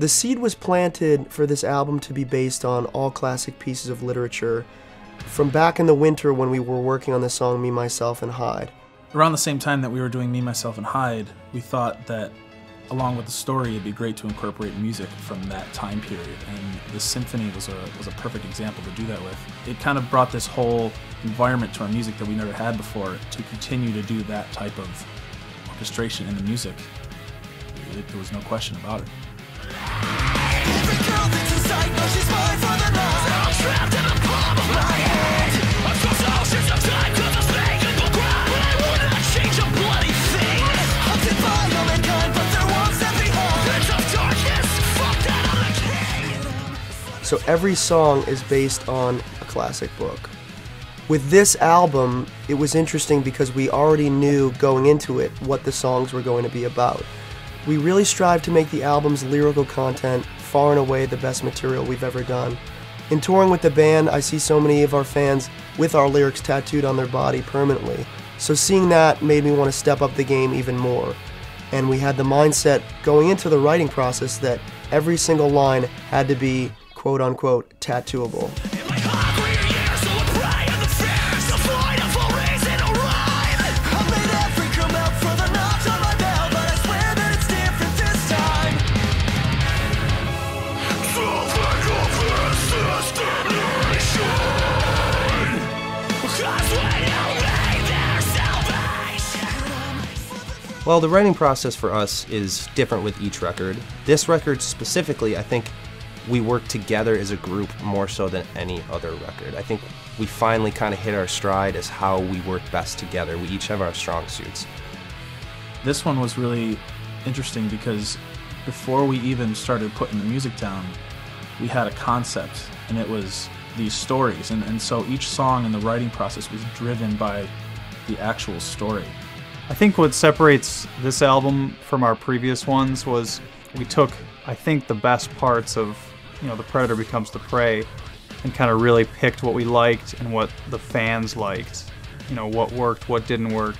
The seed was planted for this album to be based on all classic pieces of literature from back in the winter when we were working on the song Me, Myself, and Hyde. Around the same time that we were doing Me, Myself, and Hyde, we thought that along with the story, it'd be great to incorporate music from that time period. And the symphony was a, was a perfect example to do that with. It kind of brought this whole environment to our music that we never had before to continue to do that type of orchestration in the music. It, there was no question about it. So every song is based on a classic book. With this album, it was interesting because we already knew going into it what the songs were going to be about. We really strive to make the album's lyrical content far and away the best material we've ever done. In touring with the band, I see so many of our fans with our lyrics tattooed on their body permanently. So seeing that made me want to step up the game even more. And we had the mindset going into the writing process that every single line had to be quote unquote tattooable. Well, the writing process for us is different with each record. This record specifically, I think we work together as a group more so than any other record. I think we finally kind of hit our stride as how we work best together. We each have our strong suits. This one was really interesting because before we even started putting the music down, we had a concept and it was these stories. And, and so each song in the writing process was driven by the actual story. I think what separates this album from our previous ones was we took, I think, the best parts of you know the predator becomes the prey and kind of really picked what we liked and what the fans liked you know what worked what didn't work.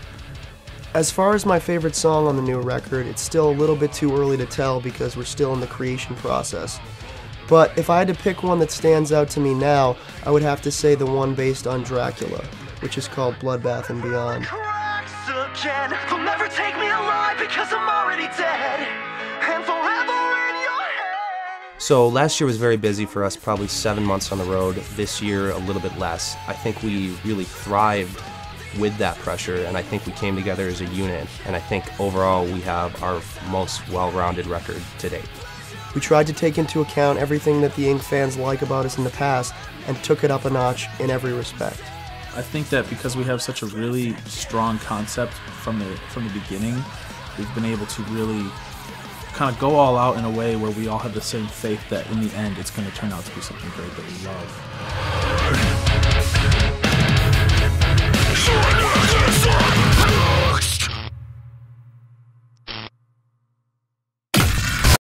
As far as my favorite song on the new record it's still a little bit too early to tell because we're still in the creation process. But if i had to pick one that stands out to me now i would have to say the one based on dracula which is called bloodbath and beyond again. They'll never take me alive because I'm already dead. And so last year was very busy for us, probably seven months on the road. This year, a little bit less. I think we really thrived with that pressure, and I think we came together as a unit. And I think overall, we have our most well-rounded record to date. We tried to take into account everything that the Ink fans like about us in the past, and took it up a notch in every respect. I think that because we have such a really strong concept from the from the beginning, we've been able to really kind of go all out in a way where we all have the same faith that in the end it's going to turn out to be something great that we love.